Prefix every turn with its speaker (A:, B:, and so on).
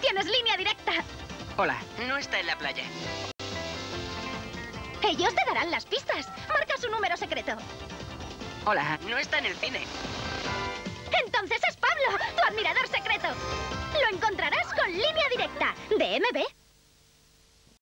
A: Tienes línea directa.
B: Hola, no está en la playa.
A: Ellos te darán las pistas. Marca su número secreto.
B: Hola, no está en el cine.
A: Entonces es Pablo, tu admirador secreto. Lo encontrarás con línea directa de MB.